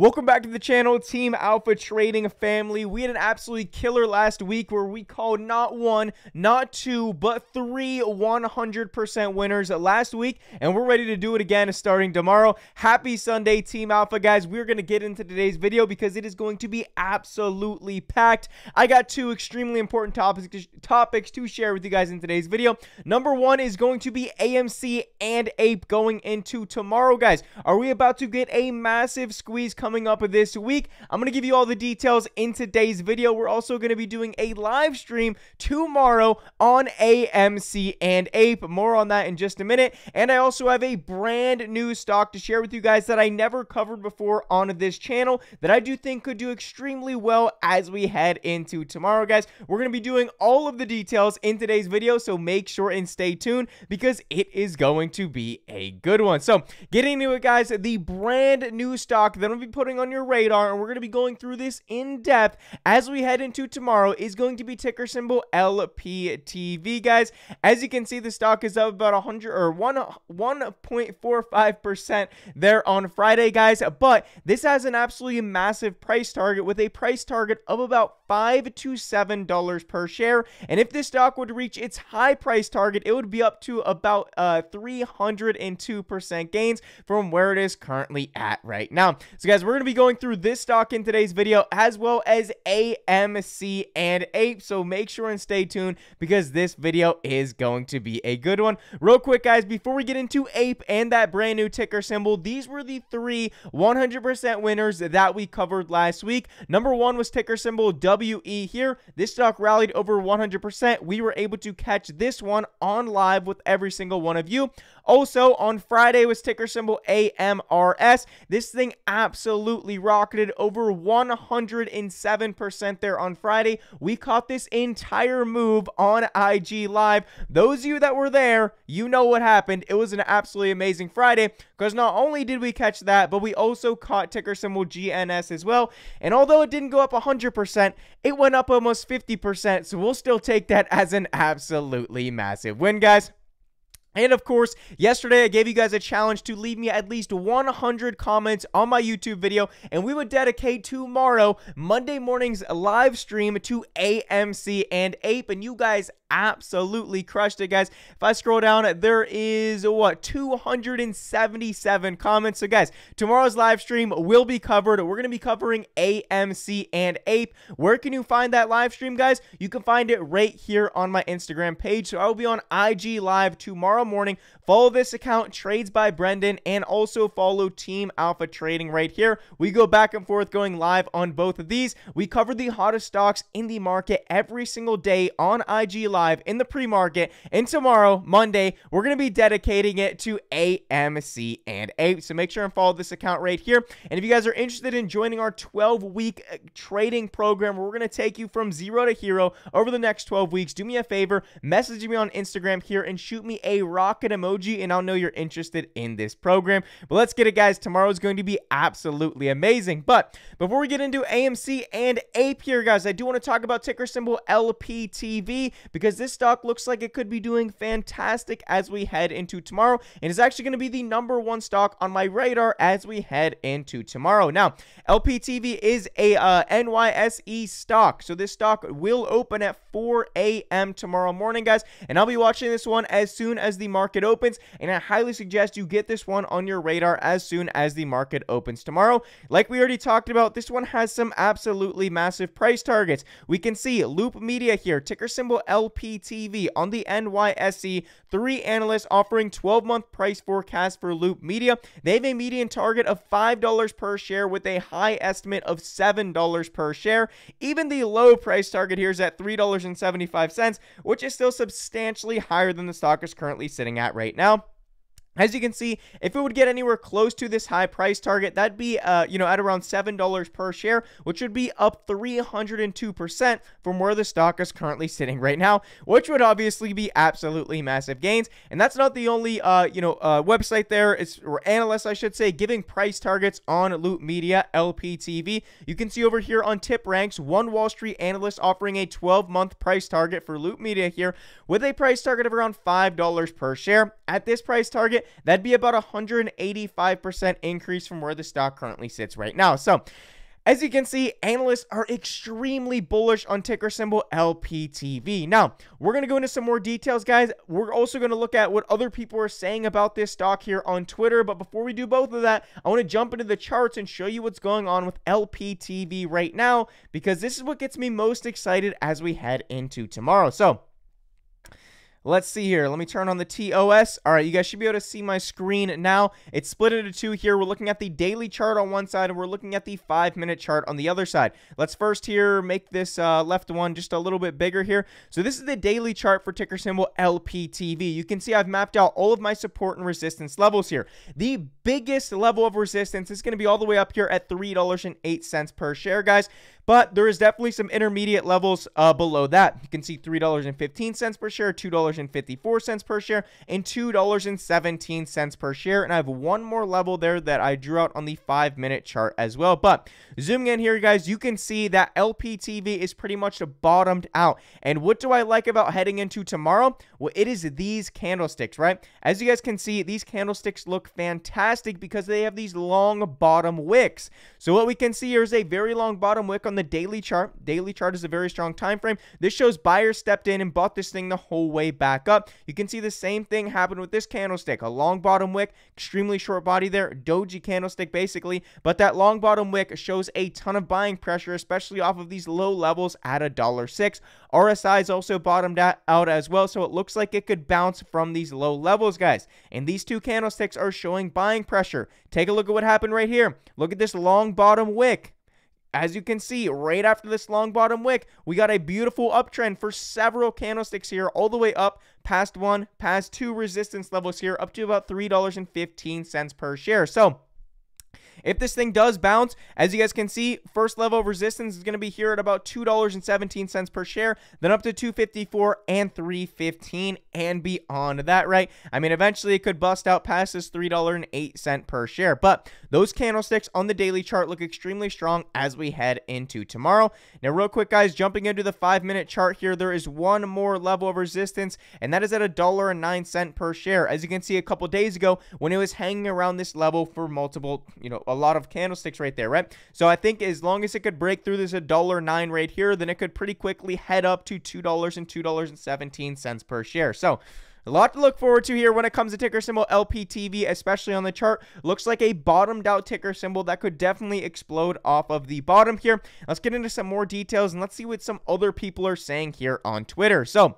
Welcome back to the channel, Team Alpha Trading family. We had an absolutely killer last week where we called not one, not two, but three 100% winners last week, and we're ready to do it again starting tomorrow. Happy Sunday, Team Alpha, guys. We're going to get into today's video because it is going to be absolutely packed. I got two extremely important topics to, topics to share with you guys in today's video. Number one is going to be AMC and Ape going into tomorrow, guys. Are we about to get a massive squeeze coming coming up this week. I'm going to give you all the details in today's video. We're also going to be doing a live stream tomorrow on AMC and Ape. More on that in just a minute. And I also have a brand new stock to share with you guys that I never covered before on this channel that I do think could do extremely well as we head into tomorrow, guys. We're going to be doing all of the details in today's video, so make sure and stay tuned because it is going to be a good one. So, getting into it, guys, the brand new stock that I'm going to be putting on your radar, and we're going to be going through this in depth as we head into tomorrow, is going to be ticker symbol LPTV, guys. As you can see, the stock is up about 100 or 1 1.45% there on Friday, guys. But this has an absolutely massive price target with a price target of about 5 to $7 per share. And if this stock would reach its high price target, it would be up to about uh, 302% gains from where it is currently at right now. So, guys, we're going to be going through this stock in today's video as well as AMC and Ape. So make sure and stay tuned because this video is going to be a good one. Real quick, guys, before we get into Ape and that brand new ticker symbol, these were the three 100% winners that we covered last week. Number one was ticker symbol WE here. This stock rallied over 100%. We were able to catch this one on live with every single one of you. Also, on Friday was ticker symbol AMRS. This thing absolutely rocketed over 107% there on Friday. We caught this entire move on IG Live. Those of you that were there, you know what happened. It was an absolutely amazing Friday because not only did we catch that, but we also caught ticker symbol GNS as well. And although it didn't go up 100%, it went up almost 50%. So we'll still take that as an absolutely massive win, guys. And of course, yesterday I gave you guys a challenge to leave me at least 100 comments on my YouTube video, and we would dedicate tomorrow, Monday morning's live stream to AMC and Ape, and you guys absolutely crushed it, guys. If I scroll down, there is, what, 277 comments. So, guys, tomorrow's live stream will be covered. We're going to be covering AMC and Ape. Where can you find that live stream, guys? You can find it right here on my Instagram page. So, I will be on IG Live tomorrow morning. Follow this account, Trades by Brendan, and also follow Team Alpha Trading right here. We go back and forth going live on both of these. We cover the hottest stocks in the market every single day on IG Live live in the pre-market. And tomorrow, Monday, we're going to be dedicating it to AMC and Ape. So make sure and follow this account right here. And if you guys are interested in joining our 12-week uh, trading program, where we're going to take you from zero to hero over the next 12 weeks, do me a favor, message me on Instagram here and shoot me a rocket emoji, and I'll know you're interested in this program. But let's get it, guys. Tomorrow is going to be absolutely amazing. But before we get into AMC and Ape here, guys, I do want to talk about ticker symbol LPTV because because this stock looks like it could be doing fantastic as we head into tomorrow and is actually going to be the number one stock on my radar as we head into tomorrow. Now, LPTV is a uh, NYSE stock, so this stock will open at 4 a.m. tomorrow morning, guys, and I'll be watching this one as soon as the market opens, and I highly suggest you get this one on your radar as soon as the market opens tomorrow. Like we already talked about, this one has some absolutely massive price targets. We can see Loop Media here, ticker symbol LP LPTV on the NYSE. Three analysts offering 12 month price forecast for Loop Media. They have a median target of $5 per share with a high estimate of $7 per share. Even the low price target here is at $3.75, which is still substantially higher than the stock is currently sitting at right now. As you can see, if it would get anywhere close to this high price target, that'd be, uh, you know, at around $7 per share, which would be up 302% from where the stock is currently sitting right now, which would obviously be absolutely massive gains. And that's not the only, uh, you know, uh, website there, it's, or analyst, I should say, giving price targets on Loop Media, LPTV. You can see over here on Tip Ranks, one Wall Street analyst offering a 12-month price target for Loop Media here with a price target of around $5 per share. At this price target, that'd be about 185% increase from where the stock currently sits right now. So, as you can see, analysts are extremely bullish on ticker symbol LPTV. Now, we're going to go into some more details, guys. We're also going to look at what other people are saying about this stock here on Twitter. But before we do both of that, I want to jump into the charts and show you what's going on with LPTV right now, because this is what gets me most excited as we head into tomorrow. So, Let's see here. Let me turn on the TOS. All right, you guys should be able to see my screen now. It's split into two here. We're looking at the daily chart on one side, and we're looking at the five-minute chart on the other side. Let's first here make this uh, left one just a little bit bigger here. So this is the daily chart for ticker symbol LPTV. You can see I've mapped out all of my support and resistance levels here. The biggest level of resistance is going to be all the way up here at $3.08 per share, guys but there is definitely some intermediate levels uh, below that. You can see $3.15 per share, $2.54 per share, and $2.17 per share. And I have one more level there that I drew out on the five minute chart as well. But zooming in here, guys, you can see that LPTV is pretty much bottomed out. And what do I like about heading into tomorrow? Well, it is these candlesticks, right? As you guys can see, these candlesticks look fantastic because they have these long bottom wicks. So what we can see here is a very long bottom wick on the daily chart. Daily chart is a very strong time frame. This shows buyers stepped in and bought this thing the whole way back up. You can see the same thing happen with this candlestick. A long bottom wick, extremely short body there, doji candlestick basically, but that long bottom wick shows a ton of buying pressure, especially off of these low levels at a dollar six. RSI is also bottomed out as well, so it looks like it could bounce from these low levels, guys. And these two candlesticks are showing buying pressure. Take a look at what happened right here. Look at this long bottom wick. As you can see, right after this long bottom wick, we got a beautiful uptrend for several candlesticks here, all the way up past one, past two resistance levels here, up to about $3.15 per share. So, if this thing does bounce, as you guys can see, first level of resistance is going to be here at about $2.17 per share, then up to 254 and 315 and beyond that, right? I mean, eventually it could bust out past this $3.08 per share, but those candlesticks on the daily chart look extremely strong as we head into tomorrow. Now, real quick, guys, jumping into the five minute chart here, there is one more level of resistance, and that is at a dollar and nine cent per share. As you can see a couple days ago, when it was hanging around this level for multiple, you know, a lot of candlesticks right there, right? So I think as long as it could break through this $1.09 right here, then it could pretty quickly head up to $2 and $2.17 per share. So a lot to look forward to here when it comes to ticker symbol LPTV, especially on the chart. Looks like a bottomed out ticker symbol that could definitely explode off of the bottom here. Let's get into some more details and let's see what some other people are saying here on Twitter. So,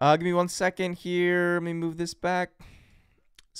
uh, give me one second here. Let me move this back.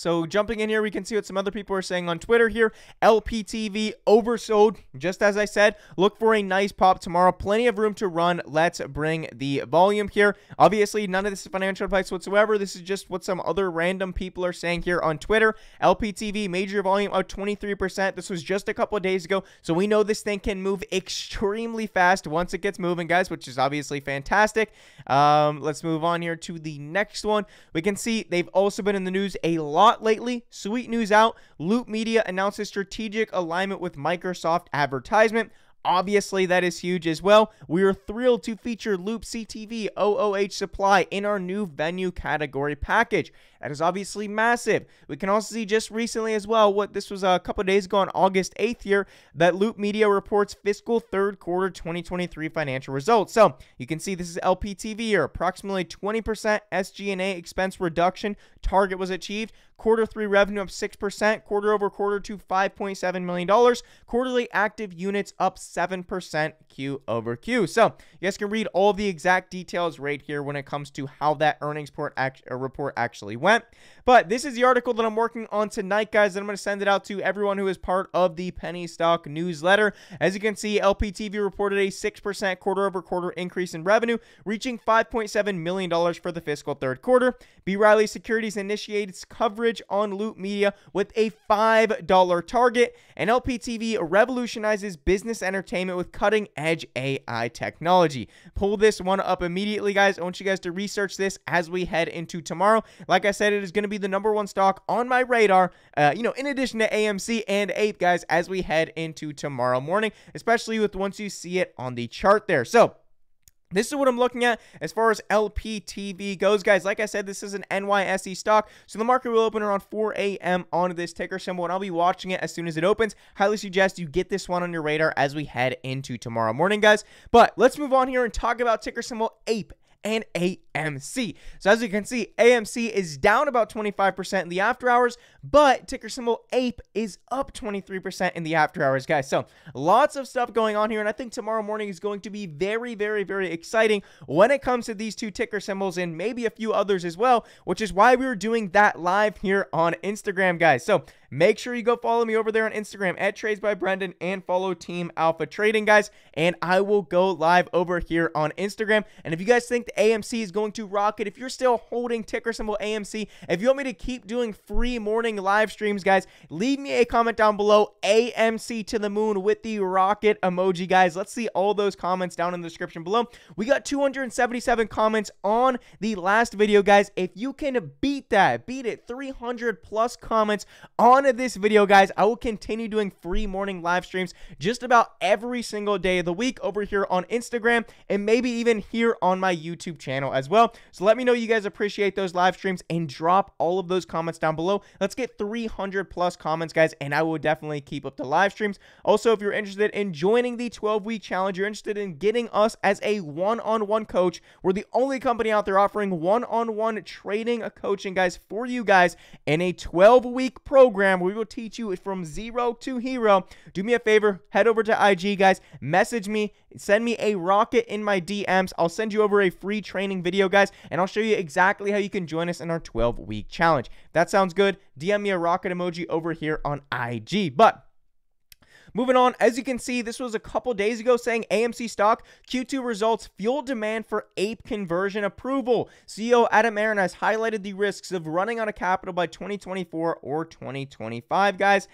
So jumping in here, we can see what some other people are saying on Twitter here. LPTV oversold. Just as I said, look for a nice pop tomorrow. Plenty of room to run. Let's bring the volume here. Obviously, none of this is financial advice whatsoever. This is just what some other random people are saying here on Twitter. LPTV major volume of 23%. This was just a couple of days ago. So we know this thing can move extremely fast once it gets moving, guys, which is obviously fantastic. Um, let's move on here to the next one. We can see they've also been in the news a lot lot lately. Sweet news out. Loop Media announces strategic alignment with Microsoft advertisement. Obviously, that is huge as well. We are thrilled to feature Loop CTV OOH Supply in our new venue category package. That is obviously massive. We can also see just recently as well what this was a couple days ago on August 8th here that Loop Media reports fiscal third quarter 2023 financial results. So you can see this is LPTV here. Approximately 20% SG&A expense reduction target was achieved. Quarter three revenue up 6%, quarter over quarter to $5.7 million. Quarterly active units up 7% Q over Q. So you guys can read all the exact details right here when it comes to how that earnings uh, report actually went went. But this is the article that I'm working on tonight, guys, and I'm going to send it out to everyone who is part of the Penny Stock newsletter. As you can see, LPTV reported a 6% quarter over quarter increase in revenue, reaching $5.7 million for the fiscal third quarter. B. Riley Securities initiated coverage on Loop Media with a $5 target, and LPTV revolutionizes business entertainment with cutting edge AI technology. Pull this one up immediately, guys. I want you guys to research this as we head into tomorrow. Like I said, it is going to be the number one stock on my radar, uh, you know, in addition to AMC and Ape, guys, as we head into tomorrow morning, especially with once you see it on the chart there. So, this is what I'm looking at as far as LPTV goes, guys. Like I said, this is an NYSE stock, so the market will open around 4 a.m. on this ticker symbol, and I'll be watching it as soon as it opens. Highly suggest you get this one on your radar as we head into tomorrow morning, guys. But let's move on here and talk about ticker symbol APE and AMC. So as you can see, AMC is down about 25% in the after hours, but ticker symbol APE is up 23% in the after hours, guys. So lots of stuff going on here, and I think tomorrow morning is going to be very, very, very exciting when it comes to these two ticker symbols and maybe a few others as well, which is why we were doing that live here on Instagram, guys. So make sure you go follow me over there on Instagram at Trades by Brendan and follow Team Alpha Trading, guys. And I will go live over here on Instagram. And if you guys think the AMC is going to rocket, if you're still holding ticker symbol AMC, if you want me to keep doing free morning live streams, guys, leave me a comment down below. AMC to the moon with the rocket emoji, guys. Let's see all those comments down in the description below. We got 277 comments on the last video, guys. If you can beat that, beat it, 300 plus comments on this video, guys, I will continue doing free morning live streams just about every single day of the week over here on Instagram and maybe even here on my YouTube channel as well. So let me know you guys appreciate those live streams and drop all of those comments down below. Let's get 300 plus comments, guys, and I will definitely keep up the live streams. Also, if you're interested in joining the 12 week challenge, you're interested in getting us as a one on one coach, we're the only company out there offering one on one trading uh, coaching, guys, for you guys in a 12 week program we will teach you from zero to hero. Do me a favor, head over to IG, guys, message me, send me a rocket in my DMs. I'll send you over a free training video, guys, and I'll show you exactly how you can join us in our 12 week challenge. That sounds good. DM me a rocket emoji over here on IG. But Moving on, as you can see, this was a couple days ago saying AMC stock Q2 results fuel demand for ape conversion approval. CEO Adam Aron has highlighted the risks of running out of capital by 2024 or 2025, guys.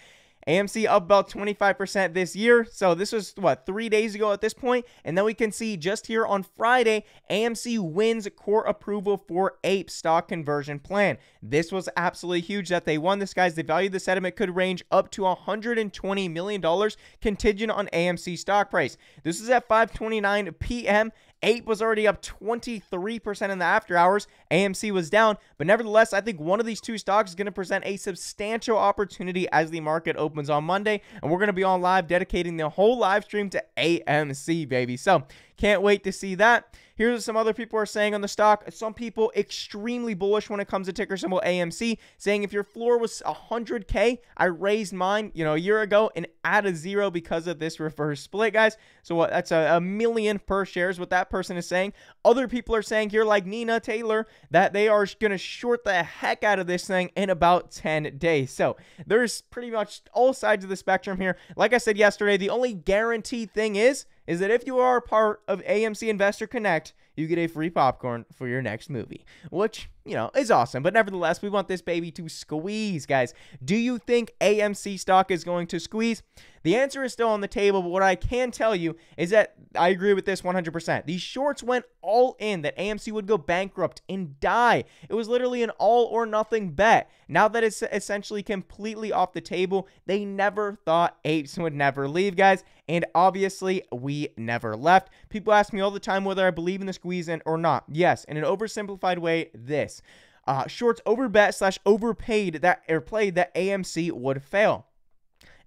AMC up about 25% this year. So this was what three days ago at this point, and then we can see just here on Friday, AMC wins court approval for Ape stock conversion plan. This was absolutely huge that they won this, guys. The value of the settlement could range up to 120 million dollars, contingent on AMC stock price. This is at 5:29 p.m. Ape was already up 23% in the after hours. AMC was down, but nevertheless, I think one of these two stocks is going to present a substantial opportunity as the market opens on Monday. And we're going to be on live dedicating the whole live stream to AMC, baby. So can't wait to see that. Here's some other people are saying on the stock. Some people extremely bullish when it comes to ticker symbol AMC, saying if your floor was 100K, I raised mine, you know, a year ago and add a zero because of this reverse split, guys. So what? That's a, a million per shares. What that person is saying. Other people are saying here, like Nina Taylor, that they are going to short the heck out of this thing in about 10 days. So there's pretty much all sides of the spectrum here. Like I said yesterday, the only guaranteed thing is is that if you are a part of AMC Investor Connect, you get a free popcorn for your next movie, which, you know, is awesome. But nevertheless, we want this baby to squeeze, guys. Do you think AMC stock is going to squeeze? The answer is still on the table, but what I can tell you is that I agree with this 100%. These shorts went all in that AMC would go bankrupt and die. It was literally an all or nothing bet. Now that it's essentially completely off the table, they never thought apes would never leave, guys. And obviously, we never left. People ask me all the time whether I believe in the squeeze in or not. Yes, in an oversimplified way, this. Uh, shorts overbet slash overpaid that or played that AMC would fail.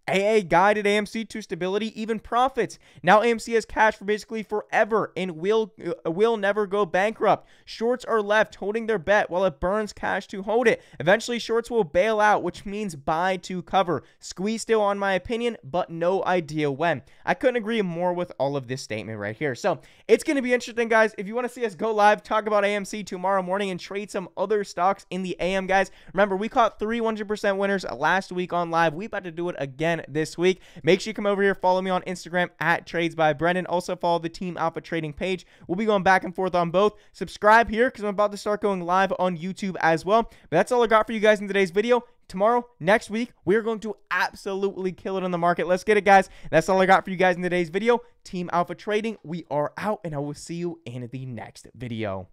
AA guided AMC to stability, even profits. Now AMC has cash for basically forever and will uh, will never go bankrupt. Shorts are left holding their bet while it burns cash to hold it. Eventually, shorts will bail out, which means buy to cover. Squeeze still on my opinion, but no idea when. I couldn't agree more with all of this statement right here. So it's going to be interesting, guys. If you want to see us go live, talk about AMC tomorrow morning and trade some other stocks in the AM, guys. Remember, we caught three 100% winners last week on live. We about to do it again this week. Make sure you come over here, follow me on Instagram at Trades by Brendan. Also follow the Team Alpha Trading page. We'll be going back and forth on both. Subscribe here because I'm about to start going live on YouTube as well. But that's all I got for you guys in today's video tomorrow, next week, we're going to absolutely kill it on the market. Let's get it, guys. That's all I got for you guys in today's video. Team Alpha Trading, we are out, and I will see you in the next video.